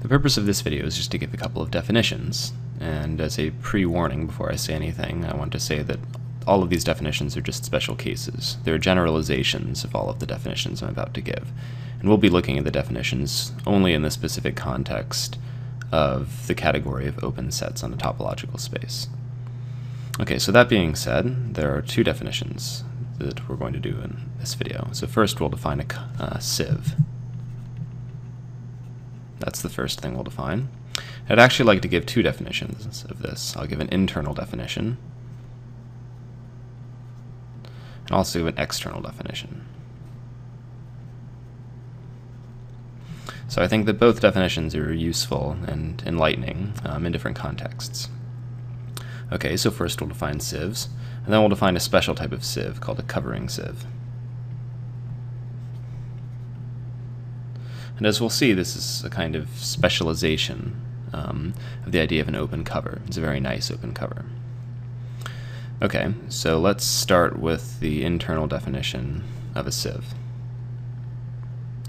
The purpose of this video is just to give a couple of definitions, and as a pre-warning before I say anything, I want to say that all of these definitions are just special cases. They're generalizations of all of the definitions I'm about to give, and we'll be looking at the definitions only in the specific context of the category of open sets on a topological space. Okay, so that being said, there are two definitions that we're going to do in this video. So first we'll define a uh, sieve. That's the first thing we'll define. I'd actually like to give two definitions of this. I'll give an internal definition, and also give an external definition. So I think that both definitions are useful and enlightening um, in different contexts. Okay, so first we'll define sieves, and then we'll define a special type of sieve called a covering sieve. And as we'll see, this is a kind of specialization um, of the idea of an open cover. It's a very nice open cover. Okay, so let's start with the internal definition of a sieve.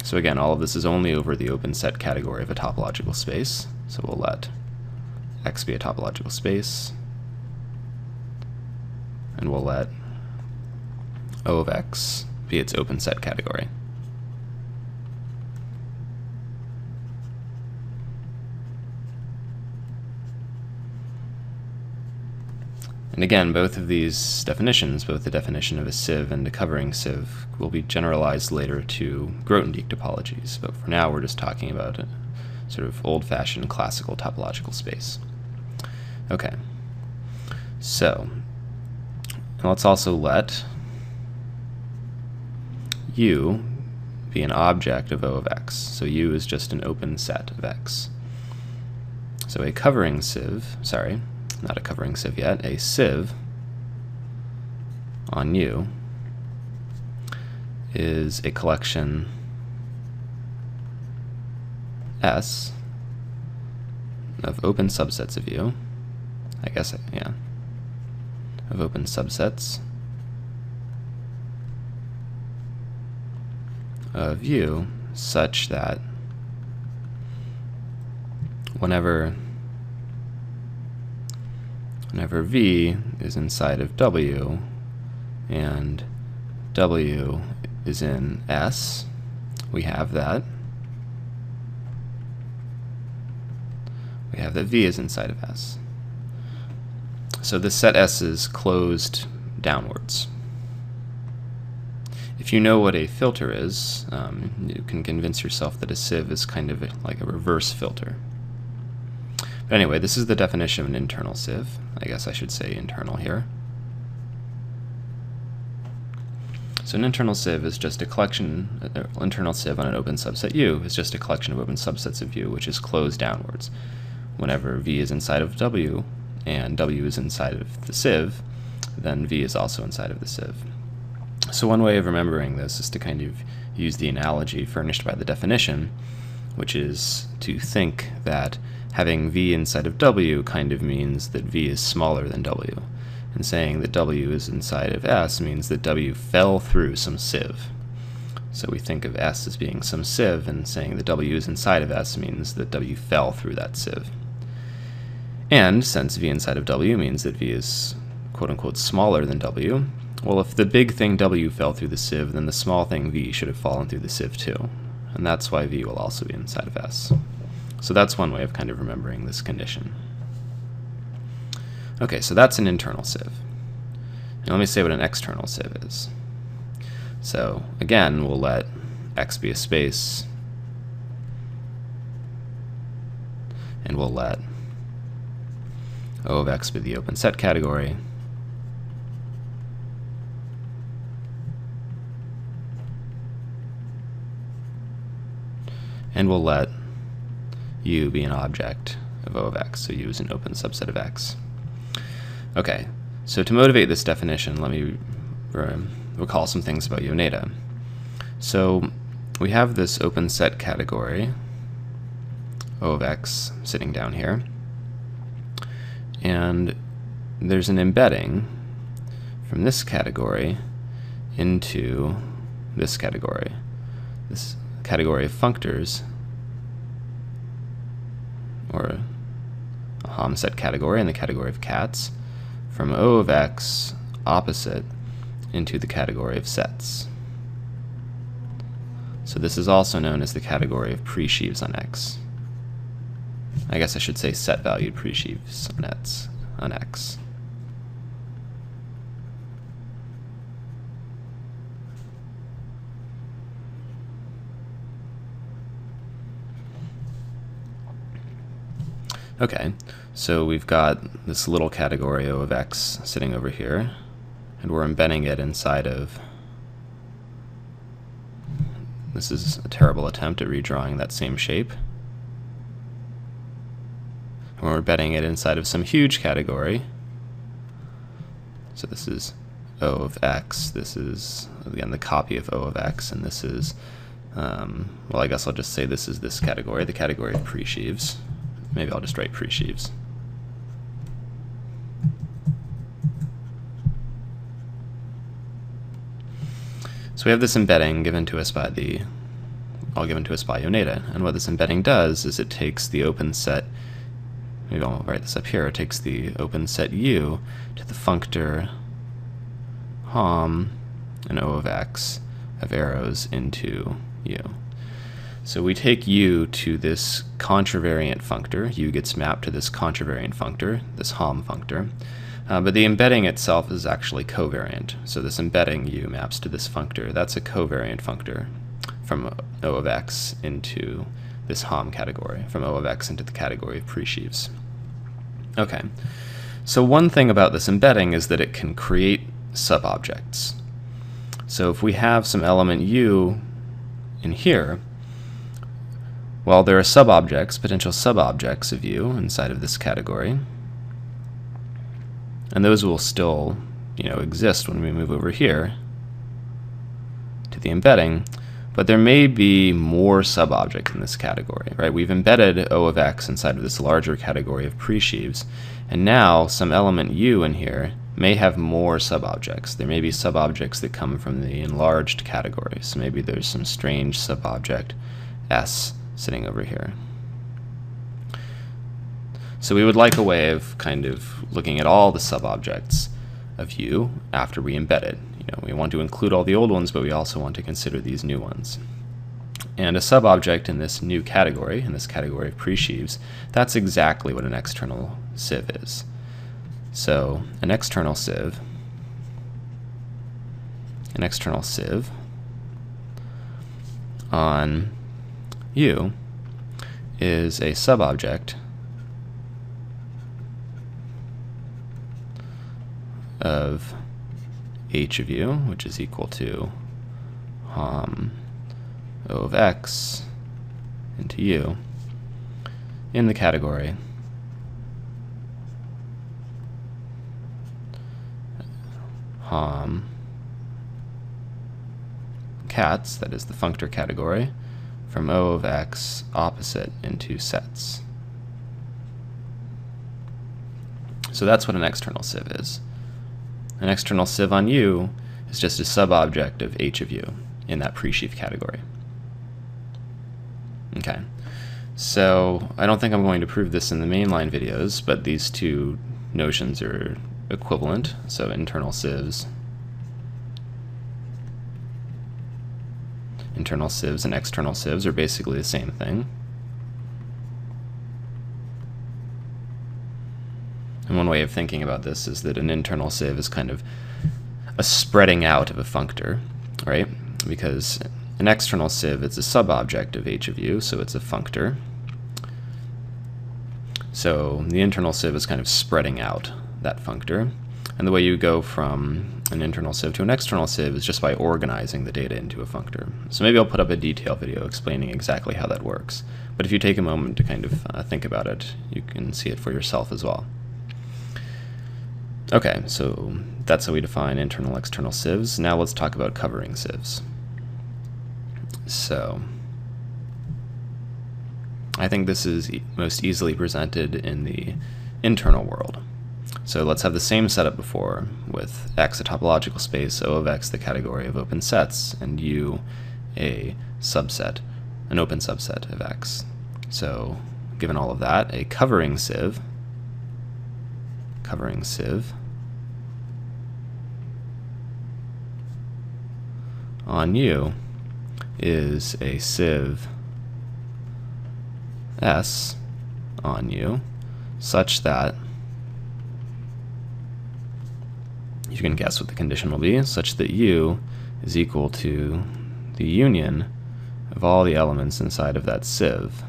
So again, all of this is only over the open set category of a topological space. So we'll let X be a topological space, and we'll let O of X be its open set category. And again, both of these definitions, both the definition of a sieve and a covering sieve, will be generalized later to Grothendieck topologies, but for now we're just talking about a sort of old-fashioned classical topological space. Okay, so let's also let U be an object of O of X. So U is just an open set of X. So a covering sieve, sorry, not a covering sieve yet, a sieve on U is a collection S of open subsets of U. I guess, yeah, of open subsets of U such that whenever whenever V is inside of W and W is in S, we have that. We have that V is inside of S. So the set S is closed downwards. If you know what a filter is, um, you can convince yourself that a sieve is kind of like a reverse filter. But anyway, this is the definition of an internal sieve. I guess I should say internal here. So an internal sieve is just a collection, uh, internal sieve on an open subset U is just a collection of open subsets of U which is closed downwards. Whenever V is inside of W and W is inside of the sieve, then V is also inside of the sieve. So one way of remembering this is to kind of use the analogy furnished by the definition, which is to think that having V inside of W kind of means that V is smaller than W. And saying that W is inside of S means that W fell through some sieve. So we think of S as being some sieve, and saying that W is inside of S means that W fell through that sieve. And since V inside of W means that V is quote unquote smaller than W, well, if the big thing W fell through the sieve, then the small thing V should have fallen through the sieve too. And that's why V will also be inside of S. So that's one way of kind of remembering this condition. Okay, so that's an internal sieve. Now let me say what an external sieve is. So again, we'll let X be a space, and we'll let O of X be the open set category, and we'll let U be an object of O of X, so U is an open subset of X. Okay, so to motivate this definition, let me um, recall some things about Yoneda. So we have this open set category, O of X, sitting down here, and there's an embedding from this category into this category. This category of functors or a HOM set category in the category of cats, from O of x opposite into the category of sets. So this is also known as the category of presheaves on X. I guess I should say set valued presheaves on. On X. Okay, so we've got this little category O of x sitting over here, and we're embedding it inside of this is a terrible attempt at redrawing that same shape. And we're embedding it inside of some huge category. So this is O of x, this is, again, the copy of O of x, and this is, um, well, I guess I'll just say this is this category, the category of presheaves. Maybe I'll just write pre-sheaves. So we have this embedding given to us by the, all given to us by Yoneda. And what this embedding does is it takes the open set, maybe I'll write this up here, it takes the open set U to the functor HOM and O of x of arrows into U. So we take u to this contravariant functor. u gets mapped to this contravariant functor, this HOM functor. Uh, but the embedding itself is actually covariant. So this embedding u maps to this functor. That's a covariant functor from O of x into this HOM category, from O of x into the category of presheaves. Okay, so one thing about this embedding is that it can create subobjects. So if we have some element u in here, well, there are subobjects, potential subobjects of u inside of this category. And those will still, you know, exist when we move over here to the embedding, but there may be more subobjects in this category, right? We've embedded O of x inside of this larger category of presheaves, and now some element u in here may have more subobjects. There may be subobjects that come from the enlarged category, so maybe there's some strange subobject s sitting over here. So we would like a way of kind of looking at all the subobjects of u after we embed it. You know, we want to include all the old ones, but we also want to consider these new ones. And a subobject in this new category, in this category of presheaves, that's exactly what an external sieve is. So an external sieve, an external sieve on u is a subobject of h of u, which is equal to um, O of x into u in the category HOM cats, that is the functor category, from O of x opposite into sets. So that's what an external sieve is. An external sieve on U is just a subobject of H of U in that presheaf category. Okay, so I don't think I'm going to prove this in the mainline videos, but these two notions are equivalent, so internal sieves internal sieves and external sieves are basically the same thing. And one way of thinking about this is that an internal sieve is kind of a spreading out of a functor, right? Because an external sieve is a subobject of h of u, so it's a functor. So the internal sieve is kind of spreading out that functor. And the way you go from an internal sieve to an external sieve is just by organizing the data into a functor. So maybe I'll put up a detail video explaining exactly how that works. But if you take a moment to kind of uh, think about it, you can see it for yourself as well. Okay, so that's how we define internal external sieves. Now let's talk about covering sieves. So I think this is e most easily presented in the internal world. So let's have the same setup before with x a topological space, O of x the category of open sets, and U a subset, an open subset of x. So given all of that, a covering sieve, covering sieve, on U is a sieve S on U such that you can guess what the condition will be, such that U is equal to the union of all the elements inside of that sieve.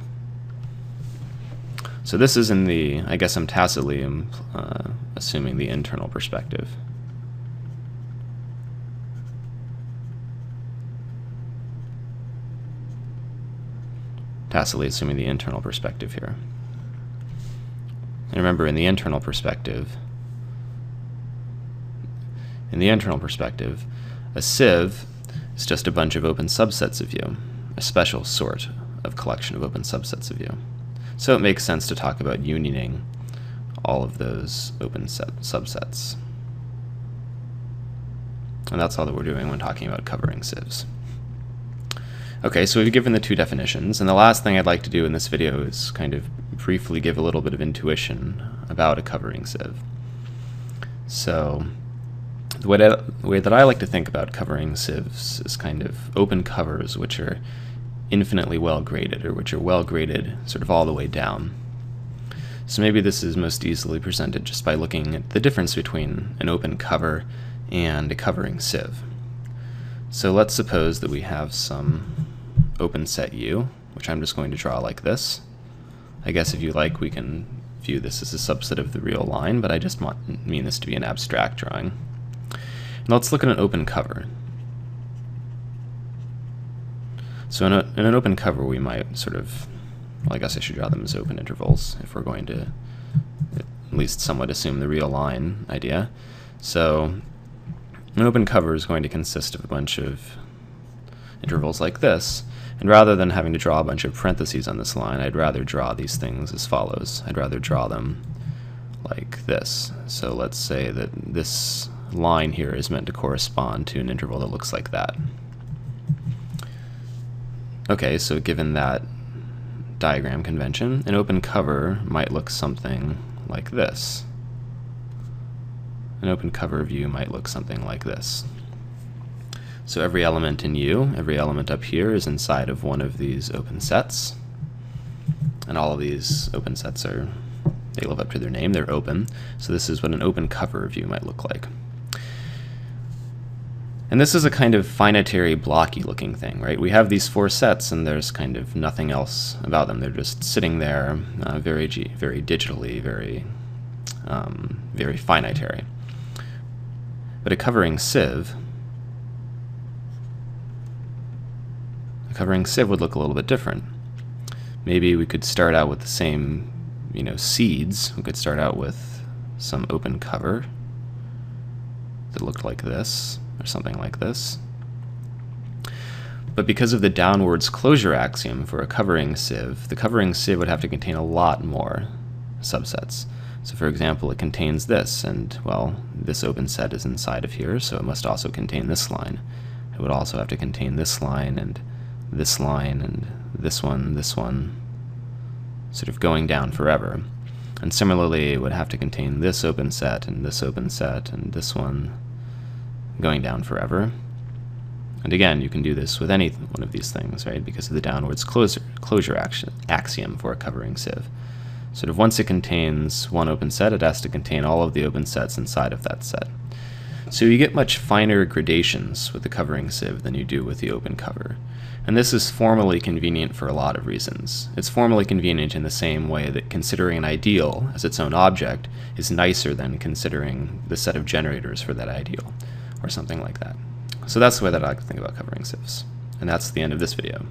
So this is in the, I guess I'm tacitly um, uh, assuming the internal perspective. Tacitly assuming the internal perspective here. And remember, in the internal perspective, in the internal perspective, a sieve is just a bunch of open subsets of U, a special sort of collection of open subsets of U. So it makes sense to talk about unioning all of those open subsets. And that's all that we're doing when talking about covering sieves. Okay, so we've given the two definitions, and the last thing I'd like to do in this video is kind of briefly give a little bit of intuition about a covering sieve. So the way, that, I like to think about covering sieves is kind of open covers, which are infinitely well graded, or which are well graded sort of all the way down. So maybe this is most easily presented just by looking at the difference between an open cover and a covering sieve. So let's suppose that we have some open set U, which I'm just going to draw like this. I guess if you like, we can view this as a subset of the real line, but I just want, mean this to be an abstract drawing. Let's look at an open cover. So in, a, in an open cover, we might sort of, well, I guess I should draw them as open intervals if we're going to at least somewhat assume the real line idea. So an open cover is going to consist of a bunch of intervals like this, and rather than having to draw a bunch of parentheses on this line, I'd rather draw these things as follows. I'd rather draw them like this. So let's say that this line here is meant to correspond to an interval that looks like that. Okay, so given that diagram convention, an open cover might look something like this. An open cover view might look something like this. So every element in U, every element up here is inside of one of these open sets. And all of these open sets are, they live up to their name, they're open. So this is what an open cover view might look like. And this is a kind of finitary, blocky looking thing, right? We have these four sets and there's kind of nothing else about them. They're just sitting there uh, very, very digitally, very, um, very finitary. But a covering sieve, a covering sieve would look a little bit different. Maybe we could start out with the same, you know, seeds. We could start out with some open cover that looked like this or something like this. But because of the downwards closure axiom for a covering sieve, the covering sieve would have to contain a lot more subsets. So for example, it contains this, and well, this open set is inside of here, so it must also contain this line. It would also have to contain this line, and this line, and this one, this one, sort of going down forever. And similarly, it would have to contain this open set, and this open set, and this one, going down forever. And again, you can do this with any one of these things, right, because of the downwards closure, closure action, axiom for a covering sieve. Sort of once it contains one open set, it has to contain all of the open sets inside of that set. So you get much finer gradations with the covering sieve than you do with the open cover. And this is formally convenient for a lot of reasons. It's formally convenient in the same way that considering an ideal as its own object is nicer than considering the set of generators for that ideal or something like that. So that's the way that I like to think about covering sieves. And that's the end of this video.